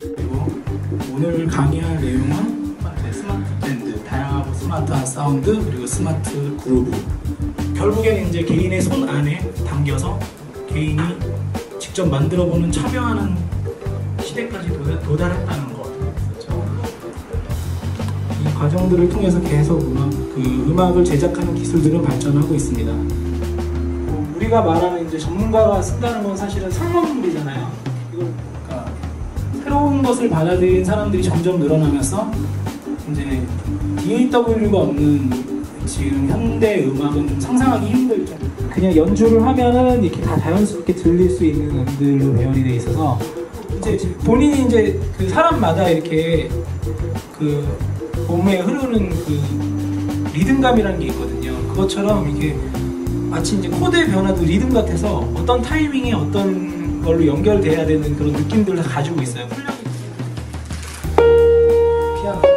그리고 오늘 강의할 내용은 스마트 밴드, 다양하고 스마트한 사운드 그리고 스마트 그루브. 결국에는 이제 개인의 손 안에 담겨서 개인이 직접 만들어보는 참여하는 시대까지 도달, 도달했다는 것. 그렇죠? 이 과정들을 통해서 계속 음악, 그 음악을 제작하는 기술들은 발전하고 있습니다. 어, 우리가 말하는 이제 전문가가 쓴다는 건 사실은 상업물이잖아요. 이걸 그러니까 새로운 것을 받아들인 사람들이 점점 늘어나면서 이제 DAW가 없는 지금 현대 음악은 좀 상상하기 힘들죠. 그냥 연주를 하면은 이렇게 다 자연스럽게 들릴 수 있는 음들로 배열이 돼 있어서 이제 본인이 이제 그 사람마다 이렇게 그 몸에 흐르는 그 리듬감이라는 게 있거든요. 그것처럼 이게 마치 이제 코드의 변화도 리듬 같아서 어떤 타이밍에 어떤 걸로 연결돼야 되는 그런 느낌들을 다 가지고 있어요. 훈련이 피아노.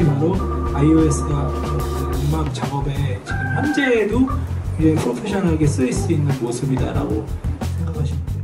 이것이 바로 iOS가 음악 작업에 지금 현재에도 굉장히 프로페셔널하게 쓰일 수 있는 모습이다라고 돼요.